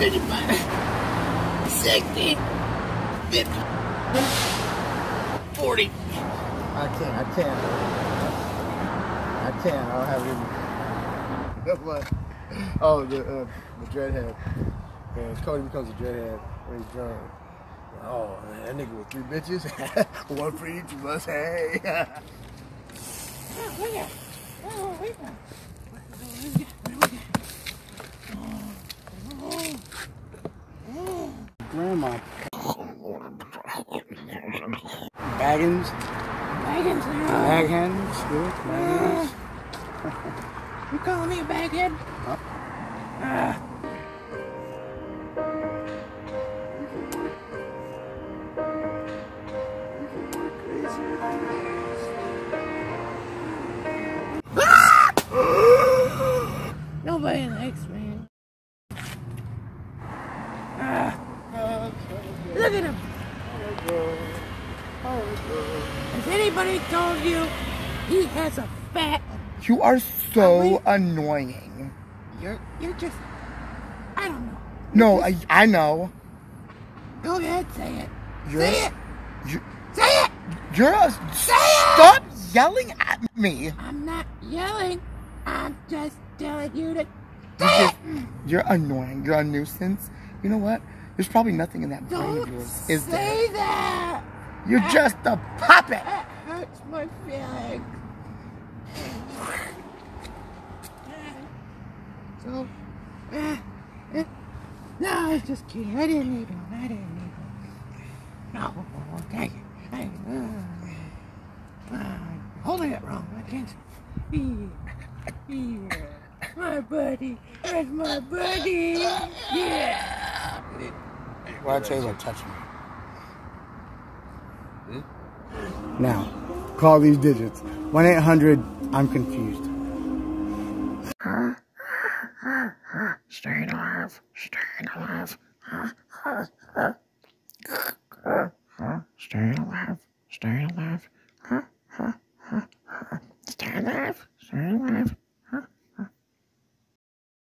55, 60, 50, 40. I can't. I can't. I can't. I don't have any. what? Oh, the uh, the dreadhead. Yeah, Cody becomes a dreadhead when he's drunk. Oh, man, that nigga with three bitches. One for each of us. Hey. Grandma. Baggins. Baggins. Baghands. Good. Baghands. You calling me a baghead? Ah. Nobody likes me. Ah. Look at him. Has anybody told you he has a fat? You are so we- annoying. You're you're just. I don't know. No, I, I know. Go ahead, say it. You're, Say it. you, Say it. you're a, Say it. stop yelling at me. I'm not yelling. I'm just telling you to say just, it. you're annoying. You're a nuisance. You know what? There's probably nothing in that brain of Don't yours, is say there? that. You're just a puppet. That hurts my feelings. So, uh, uh, no, I was just kidding. I didn't need one. I didn't need one. No, okay. I, uh, uh, holding it wrong. I can't. Yeah, yeah. My buddy. That's my buddy. Yeah. Watch Ayla touch me. Hmm? Now, call these digits. 1-800, I'm confused. Staying alive, staying alive. Staying alive, staying alive. Staying alive, staying alive.